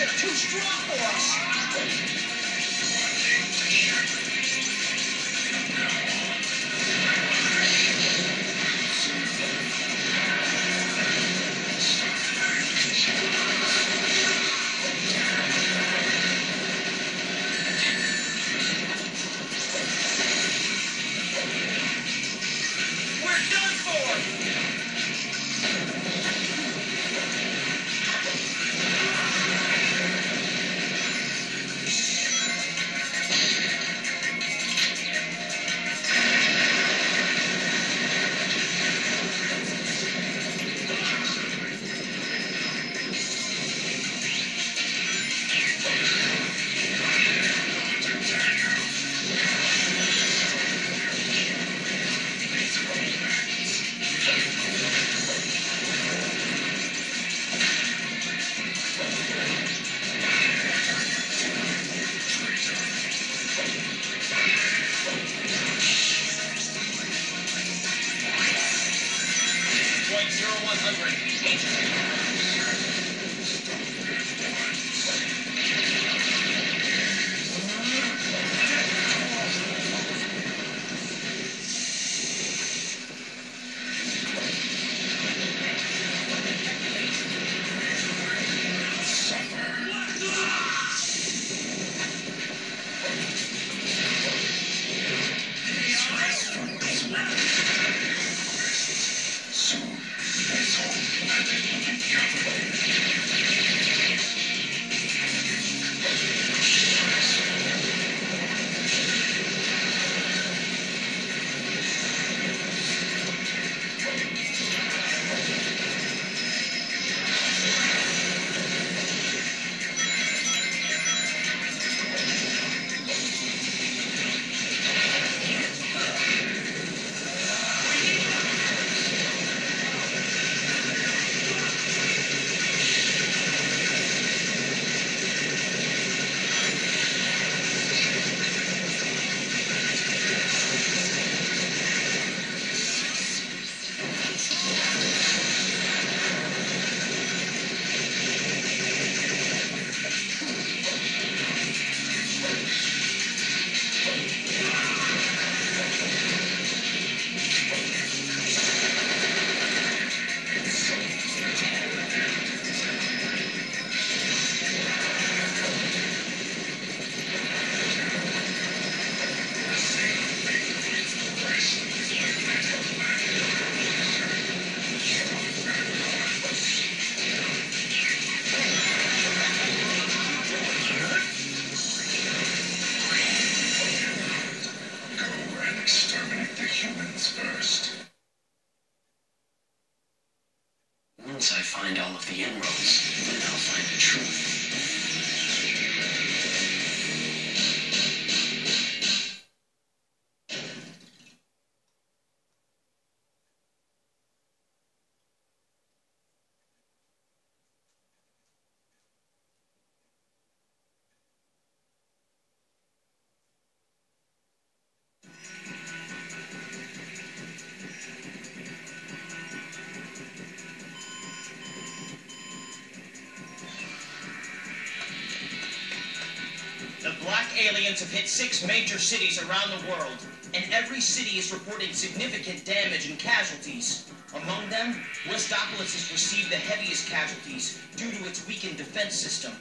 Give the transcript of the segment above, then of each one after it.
They're too strong for us. 100. Aliens have hit six major cities around the world, and every city is reporting significant damage and casualties. Among them, Westopolis has received the heaviest casualties due to its weakened defense system.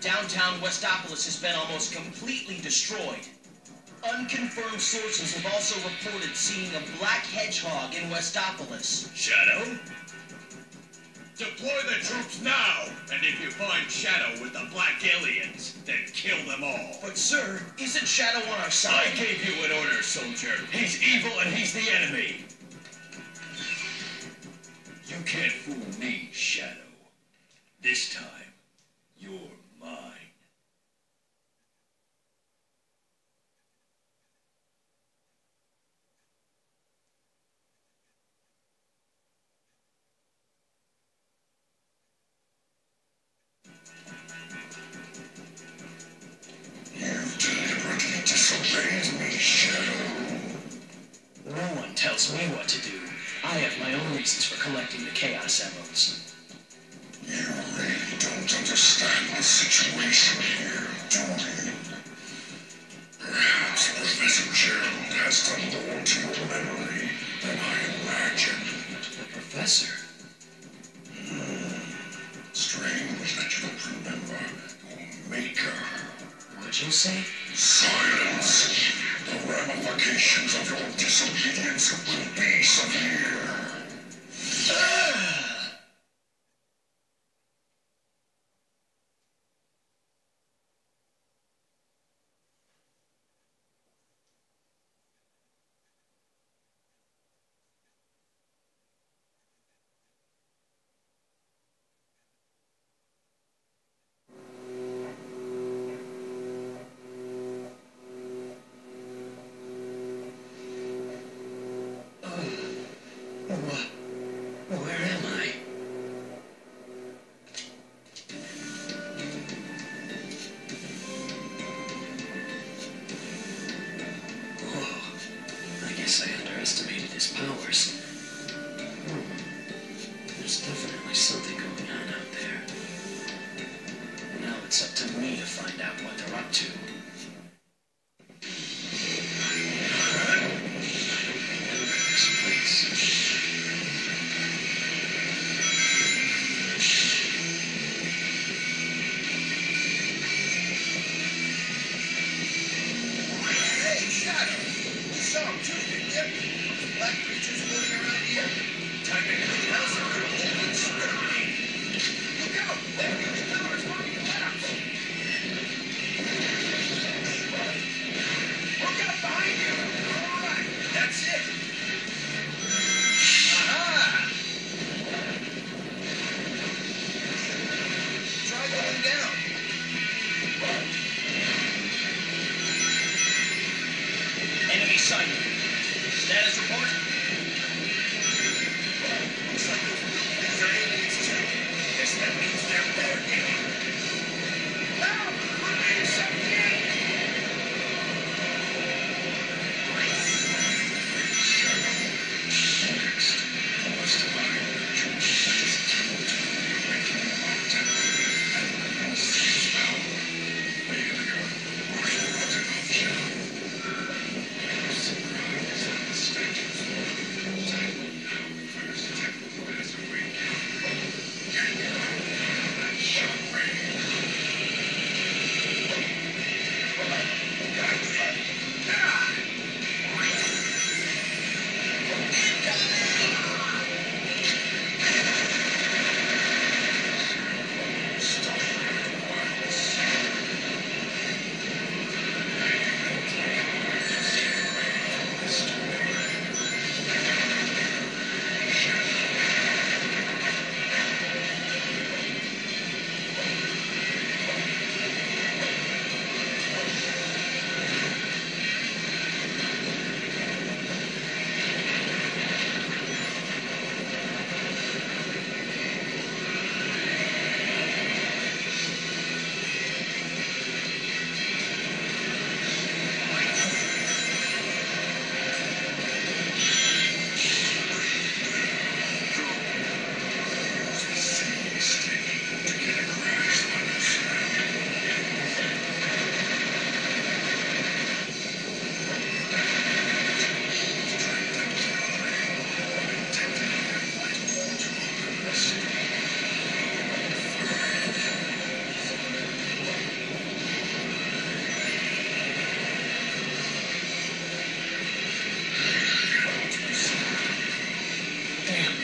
Downtown Westopolis has been almost completely destroyed. Unconfirmed sources have also reported seeing a black hedgehog in Westopolis. Shadow? Deploy the troops now! And if you find Shadow with the black aliens, then kill them all. But sir, isn't Shadow on our side? I gave you an order, soldier. He's evil and he's the enemy. You can't fool me, Shadow. This time, tells me what to do. I have my own reasons for collecting the Chaos Emeralds. You really don't understand the situation here, don't you? Perhaps Professor Gerald has done more to your memory than I imagined. Professor? Hmm. Strange that you don't remember your maker. What'd you say? Silence! Ramifications of your disobedience will be severe. Status report? Looks Okay.